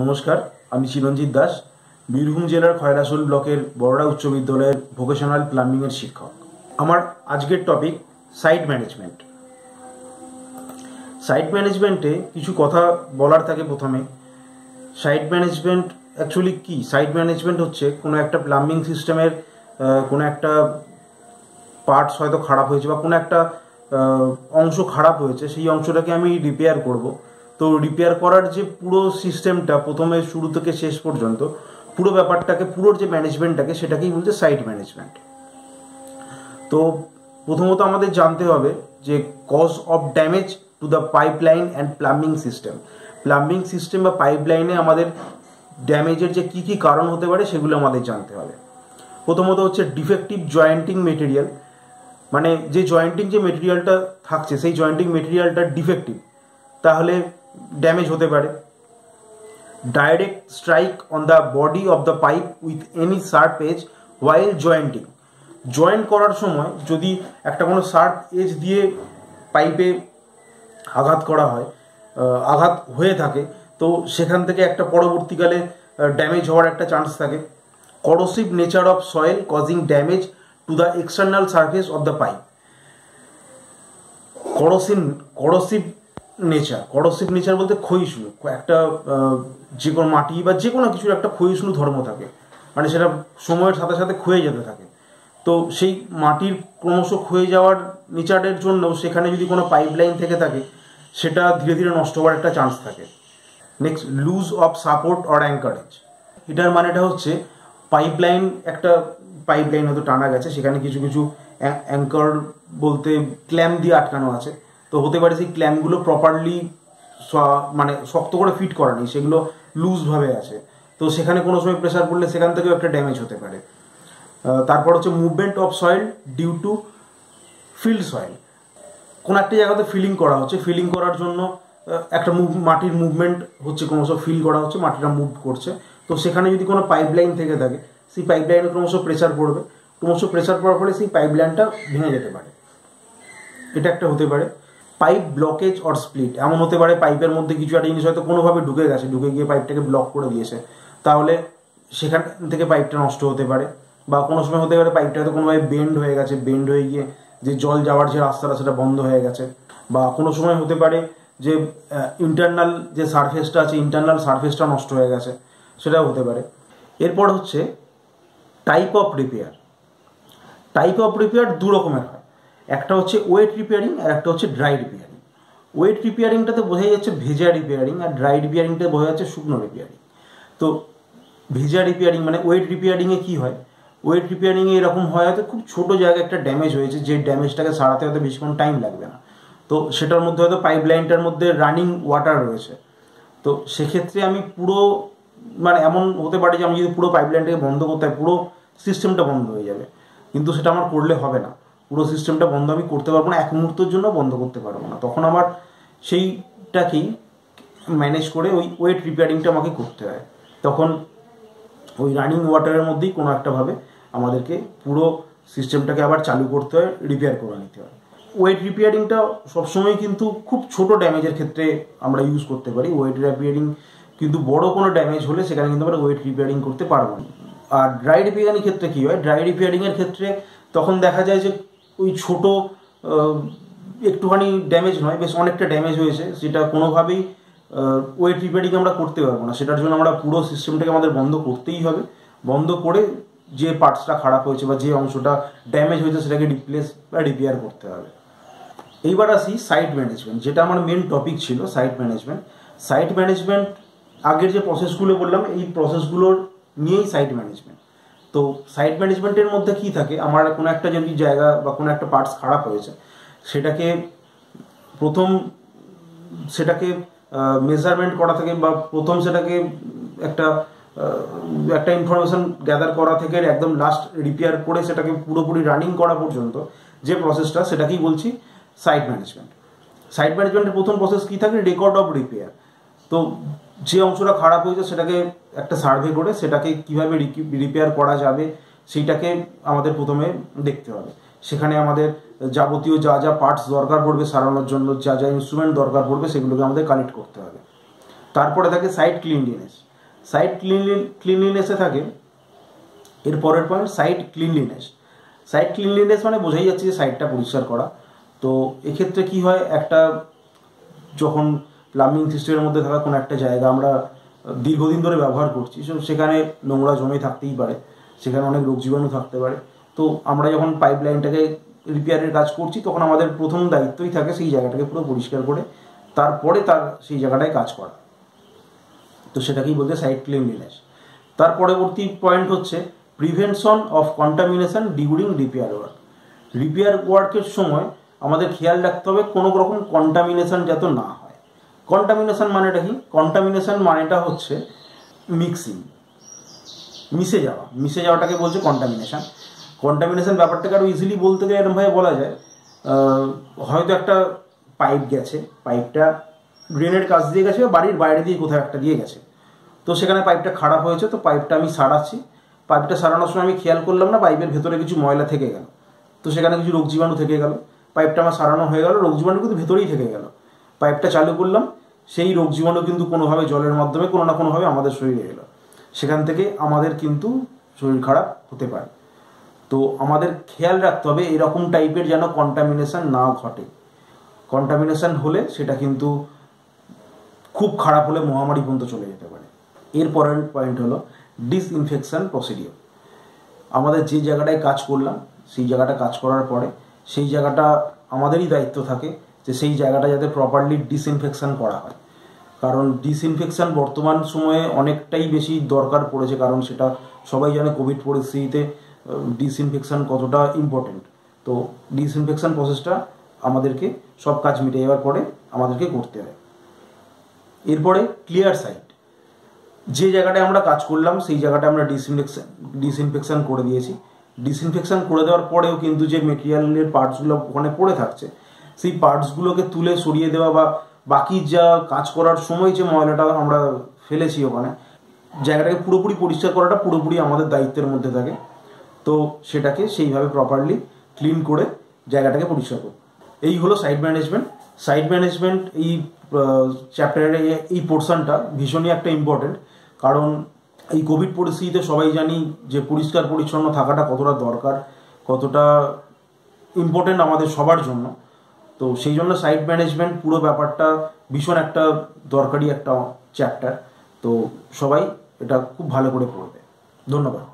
নমস্কার, আমি চিরঞ্জিত দাস, বীরভূম জেলার খয়রাসোল ব্লকের বড়রা উচ্চ বিদ্যালয়ের ভোকেশনাল প্লাম্বিংয়ের শিক্ষক। আমার আজকের টপিক সাইট ম্যানেজমেন্ট সাইট ম্যানেজমেন্টে কিছু কথা বলার থাকে প্রথমে। সাইট ম্যানেজমেন্ট অ্যাকচুয়ালি কি? সাইট ম্যানেজমেন্ট হচ্ছে কোনো একটা প্লাম্বিং সিস্টেমের কোনো একটা পার্টস হয়তো খারাপ হয়েছে বা কোনো একটা অংশ খারাপ হয়েছে, সেই অংশটাকে আমি রিপেয়ার করব। তো রিপেয়ার করার যে পুরো সিস্টেমটা প্রথমে শুরু থেকে শেষ পর্যন্ত, পুরো ব্যাপারটাকে পুরো যে ম্যানেজমেন্টটাকে সেটাকেই বলছে সাইট ম্যানেজমেন্ট তো প্রথমত আমাদের জানতে হবে যে cause of damage to the pipeline and plumbing system plumbing system বা পাইপ লাইনে আমাদের ড্যামেজের যে কি কি কারণ হতে পারে, সেগুলো আমাদের জানতে হবে। প্রথমত হচ্ছে ডিফেক্টিভ জয়েন্টিং মেটেরিয়াল মানে যে জয়েন্টিং যে মেটেরিয়ালটা থাকছে, সেই জয়েন্টিং মেটেরিয়ালটা ডিফেক্টিভ তাহলে ড্যামেজ হতে পারে। Direct strike on the body of the pipe with any sharp edge while jointing joint করার সময় যদি একটা কোনো শার্প এজ দিয়ে পাইপে আঘাত করা হয় আঘাত হয়ে থাকে, তো সেখান থেকে একটা পরবর্তীকালে ড্যামেজ হওয়ার একটা চান্স থাকে। Corrosive nature of soil causing damage to the external surface of the pipe corrosive corrosive nature corrosive nature বলতে ক্ষয়িষ্ণু। একটা যে কোনো মাটি বা যে কোনো কিছুর একটা ক্ষয়িষ্ণু ধর্ম থাকে। মানে সেটা সময়ের সাথে সাথে ক্ষয়ে যেতে থাকে। তো সেই মাটির ক্রমশ ক্ষয়ে যাওয়ার নেচারের জন্য সেখানে যদি কোনো পাইপ লাইন থেকে থাকে, সেটা ধীরে ধীরে নষ্ট হওয়ার একটা চান্স থাকে। Next loose of support or anchorage এটার মানেটা হচ্ছে পাইপ লাইন একটা পাইপ লাইন হয়তো টানা গেছে, সেখানে কিছু কিছু অ্যাঙ্কার বলতে ক্ল্যাম্প দিয়ে আটকানো আছে। তো হতে পারে সেই ক্ল্যাম্পগুলো প্রপারলি মানে শক্ত করে ফিট করা নেই সেগুলো লুজভাবে আছে। তো সেখানে কোনো সময় প্রেশার পড়লে সেখান থেকেও একটা ড্যামেজ হতে পারে। তারপর হচ্ছে movement of soil due to filled soil কোনো একটা জায়গাতে ফিলিং করা হচ্ছে ফিলিং করার জন্য একটা মুভ মাটির মুভমেন্ট হচ্ছে কোনো ক্রমশ ফিল করা হচ্ছে, মাটিটা মুভ করছে। তো সেখানে যদি কোনো পাইপ লাইন থেকে থাকে, সেই পাইপ লাইনে ক্রমশ প্রেসার পড়বে। ক্রমশ প্রেসার পড়ার ফলে সেই পাইপ লাইনটা ভেঙে যেতে পারে। এটা একটা হতে পারে। পাইপ ব্লকেজ অর স্প্লিট এমন হতে পারে পাইপের মধ্যে কিছু একটা জিনিস হয়তো কোনোভাবে ঢুকে গেছে, ঢুকে গিয়ে পাইপটাকে ব্লক করে দিয়েছে। তাহলে সেখান থেকে পাইপটা নষ্ট হতে পারে। বা কোনো সময় হতে পারে পাইপটা হয়তো কোনোভাবে বেন্ড হয়ে গেছে বেন্ড হয়ে গিয়ে যে জল যাওয়ার যে রাস্তাটা, সেটা বন্ধ হয়ে গেছে। বা কোনো সময় হতে পারে যে ইন্টারনাল যে সারফেসটা আছে ইন্টারনাল সারফেসটা নষ্ট হয়ে গেছে, সেটাও হতে পারে। এরপর হচ্ছে type of repair type of repair দু রকমের হয়। একটা হচ্ছে ওয়েট রিপেয়ারিং আর একটা হচ্ছে ড্রাই রিপেয়ারিং ওয়েট রিপেয়ারিংটাতে বোঝা যাচ্ছে ভেজা রিপেয়ারিং আর ড্রাই রিপেয়ারিংটা বোঝা যাচ্ছে শুকনো রিপেয়ারিং তো ভেজা রিপেয়ারিং মানে ওয়েট রিপেয়ারিংয়ে কী হয়? ওয়েট রিপেয়ারিংয়ে এরকম হয় হয়তো খুব ছোটো জায়গায় একটা ড্যামেজ হয়েছে, যে ড্যামেজটাকে সারাতে হয়তো বেশিক্ষণ টাইম লাগবে না। তো সেটার মধ্যে হয়তো পাইপ লাইনটার মধ্যে রানিং ওয়াটার রয়েছে। তো সেক্ষেত্রে আমি পুরো মানে এমন হতে পারে যে আমি যদি পুরো পাইপ লাইনটাকে বন্ধ করতে হয়, পুরো সিস্টেমটা বন্ধ হয়ে যাবে। কিন্তু সেটা আমার করলে হবে না। পুরো সিস্টেমটা বন্ধ আমি করতে পারব না, এক মুহূর্তের জন্য বন্ধ করতে পারব না। তখন আমার সেইটাকেই ম্যানেজ করে ওই ওয়েট রিপেয়ারিংটা আমাকে করতে হয়। তখন ওই রানিং ওয়াটারের মধ্যেই কোনো একটাভাবে আমাদেরকে পুরো সিস্টেমটাকে আবার চালু করতে হয় রিপেয়ার করে নিতে হয়। ওয়েট রিপেয়ারিংটা সবসময় কিন্তু খুব ছোট ড্যামেজের ক্ষেত্রে আমরা ইউজ করতে পারি। ওয়েট রিপেয়ারিং কিন্তু বড় কোনো ড্যামেজ হলে সেখানে কিন্তু আমরা ওয়েট রিপেয়ারিং করতে পারব না। আর ড্রাই রিপেয়ারিং ক্ষেত্রে কী হয়? ড্রাই রিপেয়ারিংয়ের ক্ষেত্রে তখন দেখা যায় যে ওই ছোট একটুখানি ড্যামেজ নয়, বেশ অনেকটা ড্যামেজ হয়েছে। সেটা কোনোভাবেই ওয়েট রিপেয়ারিং আমরা করতে পারব না। সেটার জন্য আমরা পুরো সিস্টেমটাকে আমাদের বন্ধ করতেই হবে। বন্ধ করে যে পার্টসটা খারাপ হয়েছে বা যে অংশটা ড্যামেজ হয়েছে সেটাকে রিপ্লেস বা রিপেয়ার করতে হবে। এইবার আসি সাইট ম্যানেজমেন্ট যেটা আমার মেন টপিক ছিল সাইট ম্যানেজমেন্ট সাইট ম্যানেজমেন্ট আগের যে প্রসেসগুলো বললাম, এই প্রসেসগুলোর নিয়েই সাইট ম্যানেজমেন্ট তো সাইট ম্যানেজমেন্টের মধ্যে কি থাকে? আমার কোনো একটা যদি জায়গা বা কোনো একটা পার্টস খারাপ হয়েছে, সেটাকে প্রথম সেটাকে মেজারমেন্ট করা থেকে বা প্রথম সেটাকে একটা একটা ইনফরমেশন গ্যাদার করা থেকে একদম লাস্ট রিপেয়ার করে সেটাকে পুরোপুরি রানিং করা পর্যন্ত যে প্রসেসটা সেটাকেই বলছি সাইট ম্যানেজমেন্ট সাইট ম্যানেজমেন্টের প্রথম প্রসেস কী থাকে? রেকর্ড অফ রিপেয়ার তো যে অংশটা খারাপ হয়েছে সেটাকে একটা সার্ভে করে সেটাকে কীভাবে রিপেয়ার করা যাবে সেইটাকে আমাদের প্রথমে দেখতে হবে। সেখানে আমাদের যাবতীয় যা যা পার্টস দরকার পড়বে, সারানোর জন্য যা যা ইনস্ট্রুমেন্ট দরকার পড়বে সেগুলোকে আমাদের কালেক্ট করতে হবে। তারপরে থাকে সাইট ক্লিনলিনেস সাইট ক্লিনলি ক্লিনলিনেসে থাকে, এর পরের point site cleanliness site cleanliness মানে বোঝাই যাচ্ছে যে সাইটটা পরিষ্কার করা। তো এক্ষেত্রে কি হয়, একটা যখন প্লাম্বিং সিস্টেমের মধ্যে থাকা কোনো একটা জায়গা আমরা দীর্ঘদিন ধরে ব্যবহার করছি। সেখানে নোংরা জমে থাকতেই পারে। সেখানে অনেক রোগ জীবাণু থাকতে পারে। তো আমরা যখন পাইপ লাইনটাকে রিপেয়ারের কাজ করছি, তখন আমাদের প্রথম দায়িত্বই থাকে সেই জায়গাটাকে পুরো পরিষ্কার করে, তারপরে তার সেই জায়গাটায় কাজ করা। তো সেটাকেই বলতে সাইট ক্লিনলিনেস তার পরবর্তী পয়েন্ট হচ্ছে prevention of contamination during repair work repair ওয়ার্কের সময় আমাদের খেয়াল রাখতে হবে কোনো রকম কন্টামিনেশন যাতে না হয়। কন্টামিনেশন মানেটা কি? কন্টামিনেশন মানেটা হচ্ছে মিক্সিং মিশে যাওয়া। মিশে যাওয়াটাকে বলছে কন্টামিনেশন কন্টামিনেশন ব্যাপারটাকে আরও ইজিলি বলতে গেলে এরকমভাবে বলা যায় হয়তো একটা পাইপ গেছে পাইপটা ড্রেনের কাছ দিয়ে গেছে বা বাড়ির বাইরে দিয়ে কোথাও একটা দিয়ে গেছে। তো সেখানে পাইপটা খারাপ হয়েছে, তো পাইপটা আমি সারাচ্ছি। পাইপটা সারানোর সময় আমি খেয়াল করলাম না পাইপের ভেতরে কিছু ময়লা থেকে গেল। তো সেখানে কিছু রোগ জীবাণু থেকে গেল। পাইপটা আমার সারানো হয়ে গেল, রোগ জীবাণু কিন্তু ভেতরেই থেকে গেল। পাইপটা চালু করলাম, সেই রোগ জীবাণু কিন্তু কোনোভাবে জলের মাধ্যমে, কোনো না কোনোভাবে আমাদের শরীরে এলো। সেখান থেকে আমাদের কিন্তু শরীর খারাপ হতে পারে। তো আমাদের খেয়াল রাখতে হবে, এরকম টাইপের যেন কন্টামিনেশন না ঘটে। কন্টামিনেশন হলে সেটা কিন্তু খুব খারাপ হলে মহামারী পর্যন্ত চলে যেতে পারে। এর পরের পয়েন্ট হলো ডিসইনফেকশন প্রসিডিওর আমাদের যে জায়গাটায় কাজ করলাম, সেই জায়গাটা কাজ করার পরে, সেই জায়গাটা আমাদেরই দায়িত্ব থাকে যে সেই জায়গাটা যাতে প্রপারলি ডিসইনফেকশান করা হয়। কারণ ডিসইনফেকশান বর্তমান সময়ে অনেকটাই বেশি দরকার পড়েছে, কারণ সেটা সবাই জানে কোভিড পরিস্থিতিতে ডিসইনফেকশান কতটা ইম্পর্টেন্ট তো ডিসইনফেকশন প্রসেসটা আমাদেরকে সব কাজ মিটে যাওয়ার পরে আমাদেরকে করতে হয়। এরপরে ক্লিয়ার সাইট যে জায়গাটায় আমরা কাজ করলাম, সেই জায়গাটা আমরা ডিসইনফেকশন ডিসইনফেকশন করে দিয়েছি। ডিসইনফেকশন করে দেওয়ার পরেও কিন্তু যে মেটেরিয়ালের পার্টসগুলো ওখানে পড়ে থাকছে সেই পার্টসগুলোকে তুলে সরিয়ে দেওয়া বা বাকি যা কাজ করার সময় যে ময়লাটা আমরা ফেলেছি ওখানে, জায়গাটাকে পুরোপুরি পরিষ্কার করাটা পুরোপুরি আমাদের দায়িত্বের মধ্যে থাকে। তো সেটাকে সেইভাবে প্রপারলি ক্লিন করে জায়গাটাকে পরিষ্কার করব এই হলো সাইট ম্যানেজমেন্ট সাইট ম্যানেজমেন্ট এই চ্যাপ্টারের এই পোর্শনটা ভীষণই একটা ইম্পর্টেন্ট কারণ এই কোভিড পরিস্থিতিতে সবাই জানি যে পরিষ্কার পরিচ্ছন্ন থাকাটা কতটা দরকার, কতটা ইম্পর্টেন্ট আমাদের সবার জন্য। তো সেই জন্য সাইট ম্যানেজমেন্ট পুরো ব্যাপারটা ভীষণ একটা দরকারি একটা চ্যাপ্টার তো সবাই এটা খুব ভালো করে পড়বে। ধন্যবাদ।